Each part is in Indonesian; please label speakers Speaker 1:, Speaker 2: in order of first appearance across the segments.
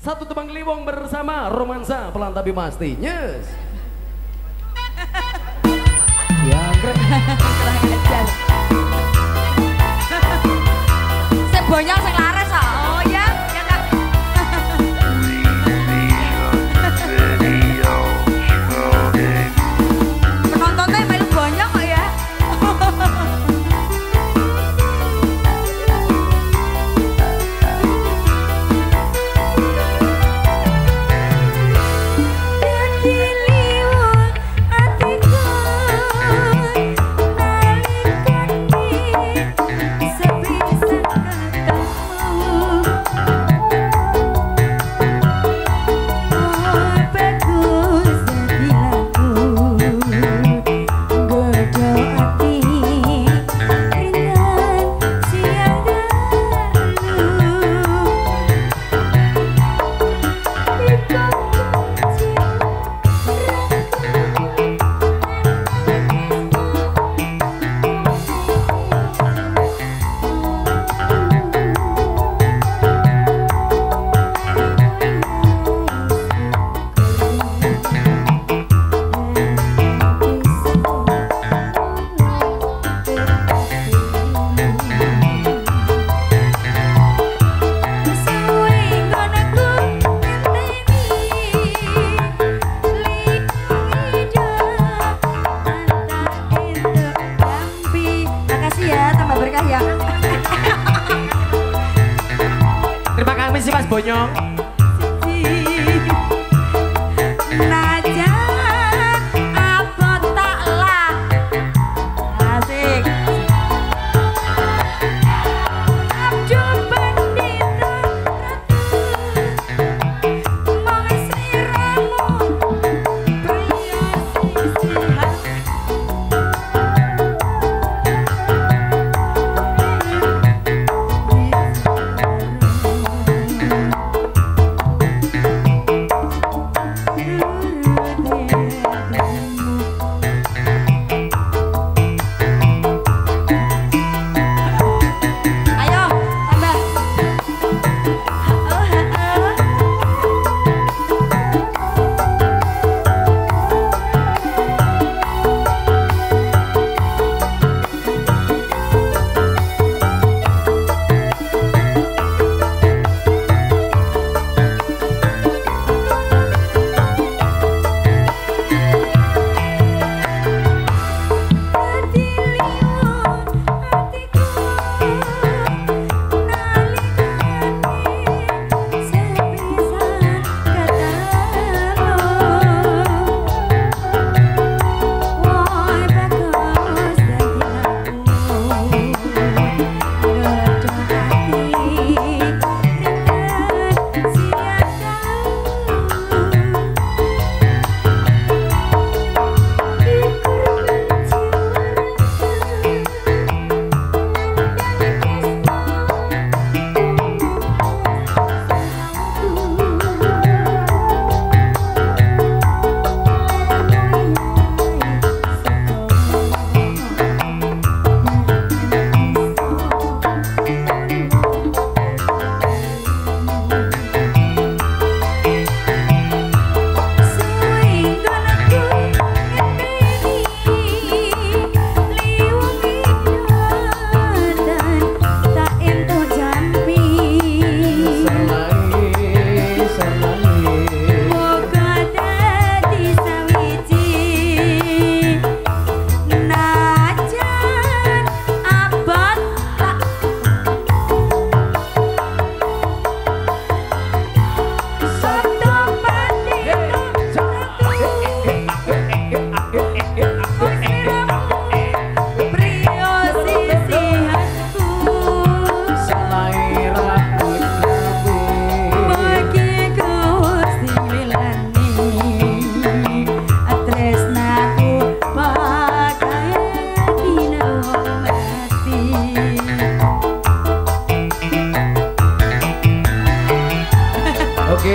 Speaker 1: Satu tebang liwong bersama romansa pelan tapi pasti. Yes. Terima kasih Mas Bonyong.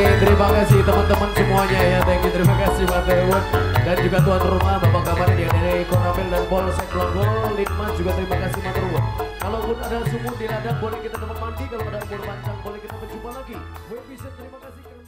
Speaker 1: Terima kasih teman-teman semuanya ya. Thank you, terima kasih Pak Tewon dan juga tuan rumah Bapak Kabarin yang dari Konamil dan Polsek Longgol, Litma juga terima kasih Mas Ruwo. Kalaupun ada sumur di ladang boleh kita tempat mandi, kalau ada umur panjang boleh kita mencoba.
Speaker 2: lagi. Webisode terima kasih.